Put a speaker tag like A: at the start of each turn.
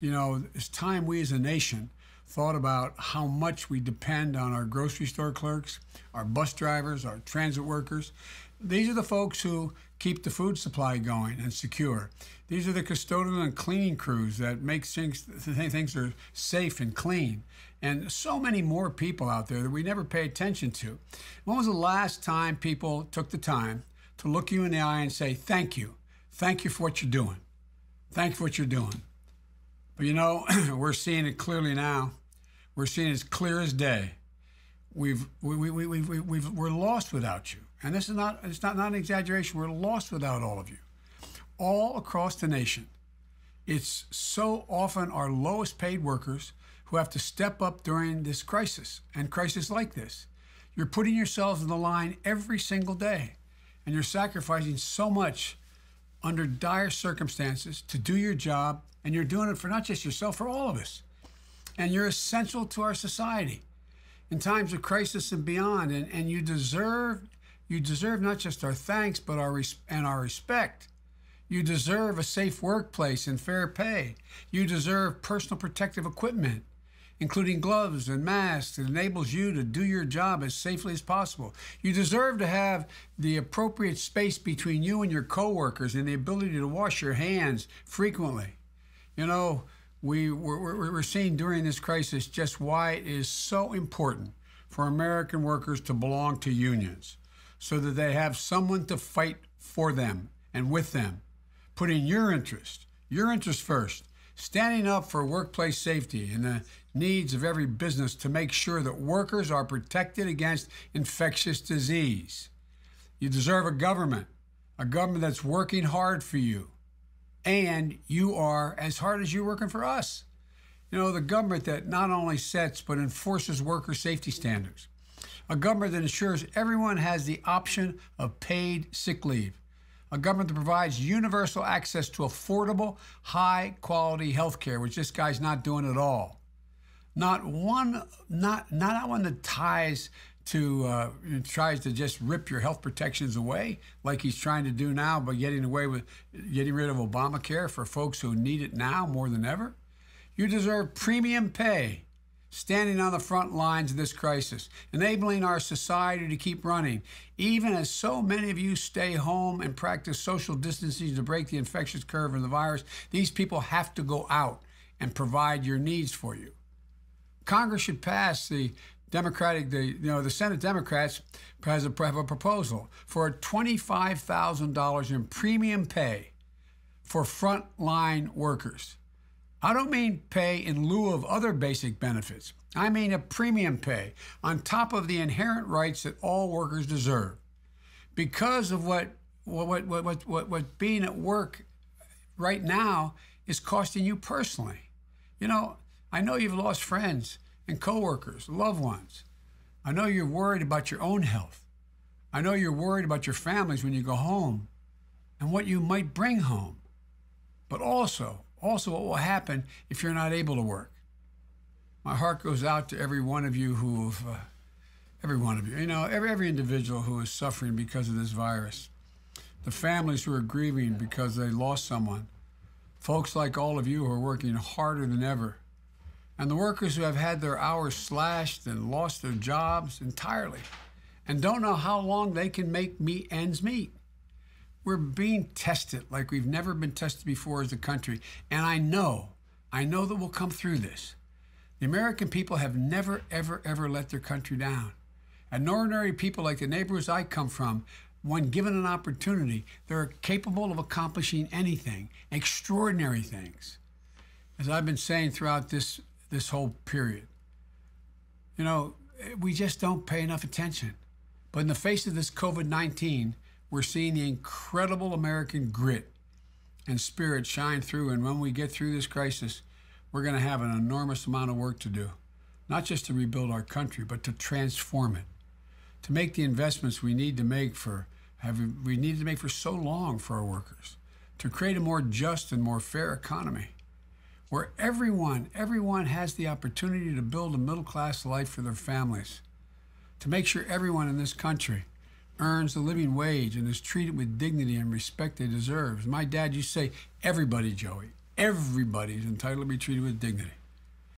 A: You know, it's time we as a nation thought about how much we depend on our grocery store clerks, our bus drivers, our transit workers. These are the folks who keep the food supply going and secure. These are the custodial and cleaning crews that make things, things are safe and clean. And so many more people out there that we never pay attention to. When was the last time people took the time to look you in the eye and say, Thank you. Thank you for what you're doing. Thank you for what you're doing. You know, we're seeing it clearly now. We're seeing it as clear as day. We've, we, we, we, we, we've, we're lost without you. And this is not, it's not, not an exaggeration. We're lost without all of you. All across the nation. It's so often our lowest paid workers who have to step up during this crisis and crisis like this. You're putting yourselves in the line every single day, and you're sacrificing so much under dire circumstances to do your job, and you're doing it for not just yourself, for all of us. And you're essential to our society in times of crisis and beyond, and, and you deserve you deserve not just our thanks, but our res- and our respect. You deserve a safe workplace and fair pay. You deserve personal protective equipment including gloves and masks that enables you to do your job as safely as possible. You deserve to have the appropriate space between you and your coworkers and the ability to wash your hands frequently. You know, we, we're, we're seeing during this crisis just why it is so important for American workers to belong to unions so that they have someone to fight for them and with them, putting your interest, your interest first, standing up for workplace safety and the needs of every business to make sure that workers are protected against infectious disease. You deserve a government, a government that's working hard for you, and you are as hard as you're working for us. You know, the government that not only sets but enforces worker safety standards, a government that ensures everyone has the option of paid sick leave, a government that provides universal access to affordable, high quality health care, which this guy's not doing at all not one, not not one that ties to uh, tries to just rip your health protections away, like he's trying to do now by getting away with getting rid of Obamacare for folks who need it now more than ever. You deserve premium pay, standing on the front lines of this crisis, enabling our society to keep running, even as so many of you stay home and practice social distancing to break the infectious curve of the virus. These people have to go out and provide your needs for you. Congress should pass the Democratic, the you know the Senate Democrats has a, have a proposal for twenty-five thousand dollars in premium pay for frontline workers. I don't mean pay in lieu of other basic benefits. I mean a premium pay on top of the inherent rights that all workers deserve. Because of what what what what what, what being at work right now is costing you personally. You know, I know you've lost friends and coworkers, loved ones. I know you're worried about your own health. I know you're worried about your families when you go home and what you might bring home. But also, also what will happen if you're not able to work. My heart goes out to every one of you who have, uh, every one of you, you know, every, every individual who is suffering because of this virus. The families who are grieving because they lost someone. Folks like all of you who are working harder than ever and the workers who have had their hours slashed and lost their jobs entirely and don't know how long they can make ends meet. We're being tested like we've never been tested before as a country, and I know, I know that we'll come through this. The American people have never, ever, ever let their country down. And ordinary people like the neighborhoods I come from, when given an opportunity, they're capable of accomplishing anything, extraordinary things. As I've been saying throughout this this whole period. You know, we just don't pay enough attention. But in the face of this COVID 19, we're seeing the incredible American grit and spirit shine through. And when we get through this crisis, we're going to have an enormous amount of work to do, not just to rebuild our country, but to transform it, to make the investments we need to make for have we needed to make for so long for our workers, to create a more just and more fair economy where everyone, everyone has the opportunity to build a middle class life for their families, to make sure everyone in this country earns a living wage and is treated with dignity and respect they deserve. My dad used to say, everybody, Joey, everybody is entitled to be treated with dignity.